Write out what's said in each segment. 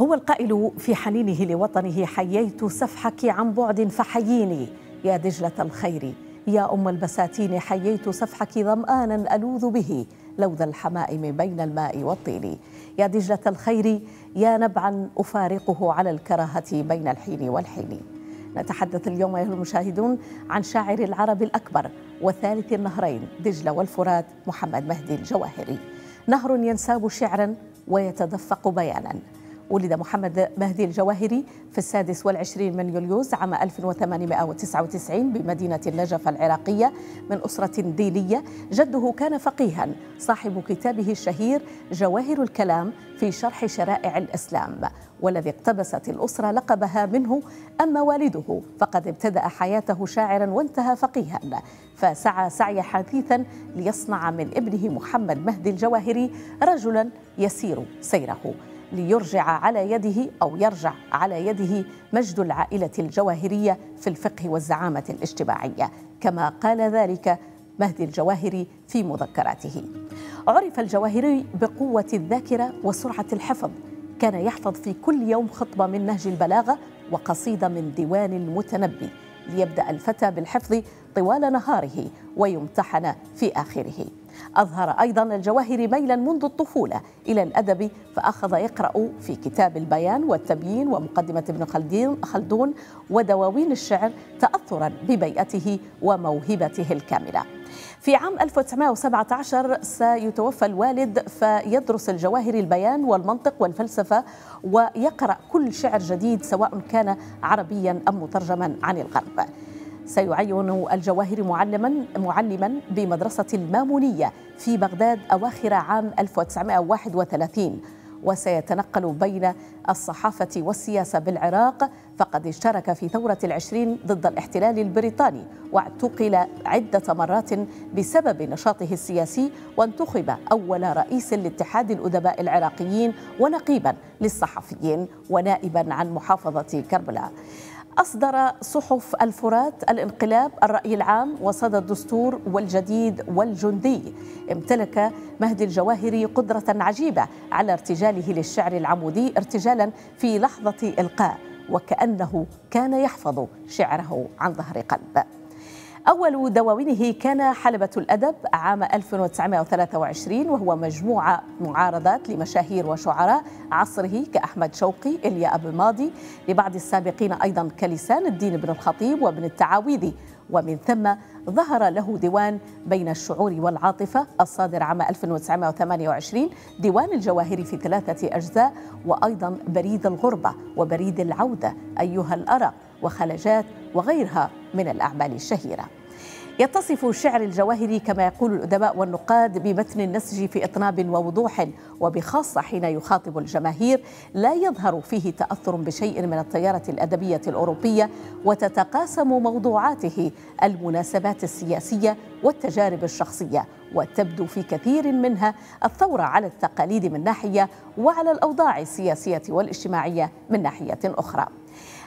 هو القائل في حنينه لوطنه حييت سفحك عن بعد فحييني. يا دجلة الخير يا أم البساتين حييت سفحك ظمآنا ألوذ به لوذ الحمائم بين الماء والطين. يا دجلة الخير يا نبعا أفارقه على الكراهة بين الحين والحين. نتحدث اليوم أيها المشاهدون عن شاعر العرب الأكبر وثالث النهرين دجلة والفرات محمد مهدي الجواهري. نهر ينساب شعرا ويتدفق بيانا. ولد محمد مهدي الجواهري في السادس والعشرين من يوليوز عام 1899 بمدينة النجف العراقية من أسرة دينية. جده كان فقيها. صاحب كتابه الشهير جواهر الكلام في شرح شرائع الإسلام. والذي اقتبست الأسرة لقبها منه أما والده. فقد ابتدأ حياته شاعرا وانتهى فقيها. فسعى سعي حثيثا ليصنع من ابنه محمد مهدي الجواهري رجلا يسير سيره. ليرجع على يده أو يرجع على يده مجد العائلة الجواهرية في الفقه والزعامة الاجتماعية كما قال ذلك مهدي الجواهري في مذكراته. عرف الجواهري بقوة الذاكرة وسرعة الحفظ، كان يحفظ في كل يوم خطبة من نهج البلاغة وقصيدة من ديوان المتنبي ليبدأ الفتى بالحفظ طوال نهاره ويمتحن في آخره. أظهر أيضا الجواهري ميلا منذ الطفولة إلى الأدب فأخذ يقرأ في كتاب البيان والتبيين ومقدمة ابن خلدون ودواوين الشعر تأثرا ببيئته وموهبته الكاملة. في عام 1917 سيتوفى الوالد فيدرس الجواهري البيان والمنطق والفلسفة ويقرأ كل شعر جديد سواء كان عربيا أم مترجما عن الغرب. سيعين الجواهر معلما معلما بمدرسة المامونية في بغداد أواخر عام 1931 وسيتنقل بين الصحافة والسياسة بالعراق فقد اشترك في ثورة العشرين ضد الاحتلال البريطاني واعتقل عدة مرات بسبب نشاطه السياسي وانتخب أول رئيس لاتحاد الأدباء العراقيين ونقيبا للصحفيين ونائبا عن محافظة كربلاء. أصدر صحف الفرات الانقلاب الرأي العام وصدى الدستور والجديد والجندي. امتلك مهدي الجواهري قدرة عجيبة على ارتجاله للشعر العمودي ارتجالا في لحظة إلقاء وكأنه كان يحفظ شعره عن ظهر قلب. أول دواوينه كان حلبة الأدب عام 1923 وهو مجموعة معارضات لمشاهير وشعراء عصره كأحمد شوقي إليا أبو الماضي لبعض السابقين أيضا كلسان الدين بن الخطيب وابن التعاويذي ومن ثم ظهر له ديوان بين الشعور والعاطفة الصادر عام 1928 ديوان الجواهر في ثلاثة أجزاء وأيضا بريد الغربة وبريد العودة أيها الأرى وخلجات وغيرها من الأعمال الشهيرة. يتصف شعر الجواهري كما يقول الأدباء والنقاد بمتن النسج في إطناب ووضوح وبخاصة حين يخاطب الجماهير لا يظهر فيه تأثر بشيء من التيارة الأدبية الأوروبية وتتقاسم موضوعاته المناسبات السياسية والتجارب الشخصية وتبدو في كثير منها الثورة على التقاليد من ناحية وعلى الأوضاع السياسية والاجتماعية من ناحية أخرى.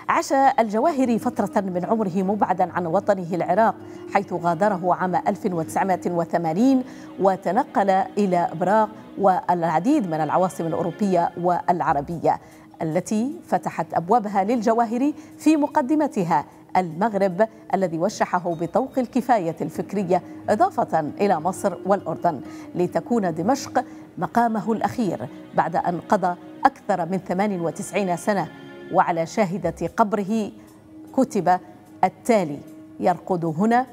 عاش الجواهري فترة من عمره مبعدا عن وطنه العراق حيث غادره عام 1980 وتنقل إلى إبراق والعديد من العواصم الأوروبية والعربية التي فتحت أبوابها للجواهري في مقدمتها المغرب الذي وشحه بطوق الكفاية الفكرية إضافة إلى مصر والأردن لتكون دمشق مقامه الأخير بعد أن قضى أكثر من 98 سنة. وعلى شاهدة قبره كتب التالي. يرقد هنا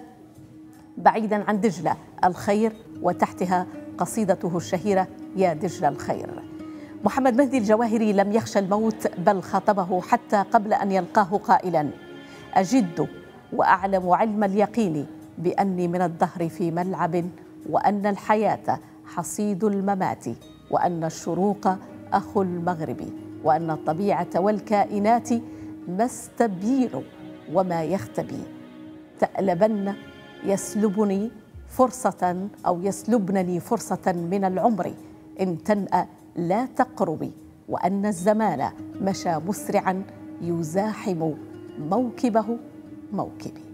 بعيدا عن دجلة الخير وتحتها قصيدته الشهيرة يا دجلة الخير. محمد مهدي الجواهري لم يخشى الموت بل خاطبه حتى قبل أن يلقاه قائلا. أجد وأعلم علم اليقين بأني من الدهر في ملعب وأن الحياة حصيد الممات وأن الشروق أخو المغرب. وأن الطبيعة والكائنات ما استبين وما يختبي. تألبن يسلبني فرصة أو يسلبنني فرصة من العمر. إن تنأ لا تقربي. وأن الزمان مشى مسرعا يزاحم موكبه موكبي.